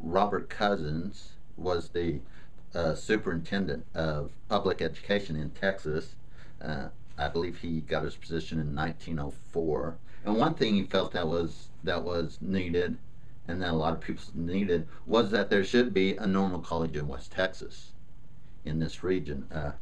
Robert Cousins was the uh, superintendent of public education in Texas. Uh, I believe he got his position in 1904. And one thing he felt that was that was needed, and that a lot of people needed, was that there should be a normal college in West Texas, in this region. Uh,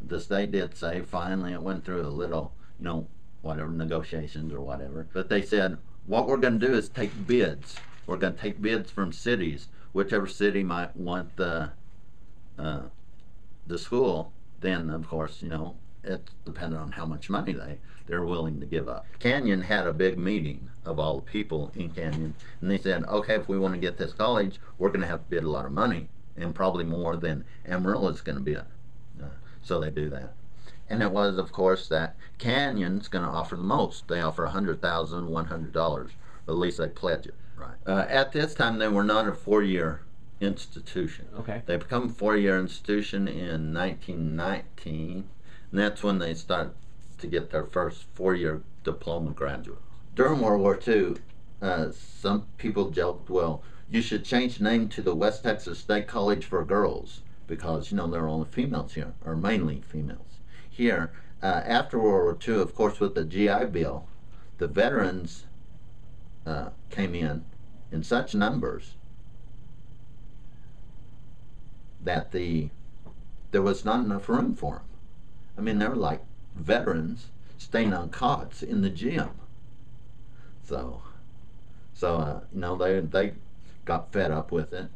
the state did say finally it went through a little, you know, whatever negotiations or whatever, but they said what we're going to do is take bids. We're going to take bids from cities, whichever city might want the uh, the school. Then, of course, you know, it's dependent on how much money they they're willing to give up. Canyon had a big meeting of all the people in Canyon, and they said, okay, if we want to get this college, we're going to have to bid a lot of money, and probably more than Amarillo is going to bid. Uh, so they do that. And it was, of course, that Canyon's going to offer the most. They offer $100,000, $100. At least they pledge it. Right. Uh, at this time, they were not a four-year institution. Okay. They become a four-year institution in 1919, and that's when they start to get their first four-year diploma graduates. During World War II, uh, some people joked, well, you should change the name to the West Texas State College for Girls because, you know, there are only females here, or mainly females here. Uh, after World War II, of course, with the GI Bill, the veterans uh, came in in such numbers that the there was not enough room for them. I mean, they were like veterans staying on cots in the gym. So, so uh, you know, they they got fed up with it,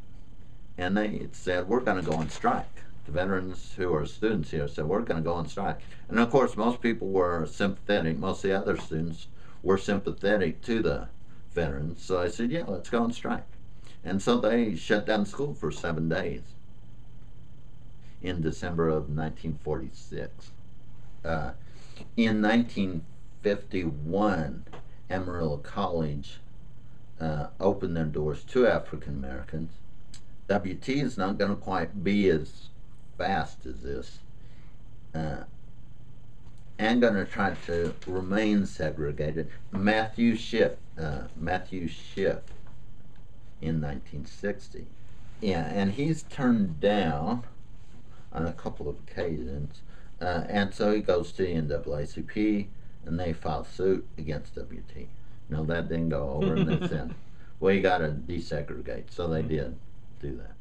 and they said, "We're going to go on strike." The veterans who are students here said, "We're going to go on strike," and of course, most people were sympathetic. Most of the other students were sympathetic to the veterans. So I said, "Yeah, let's go on strike," and so they shut down school for seven days in December of 1946. Uh, in 1951, Amarillo College uh, opened their doors to African Americans. WT is not going to quite be as fast as this. Uh, and going to try to remain segregated. Matthew Schiff, uh, Matthew Schiff, in 1960. Yeah, and he's turned down on a couple of occasions. Uh, and so he goes to the NAACP and they file suit against WT. No, that didn't go over, and they said, well, you got to desegregate. So they did do that.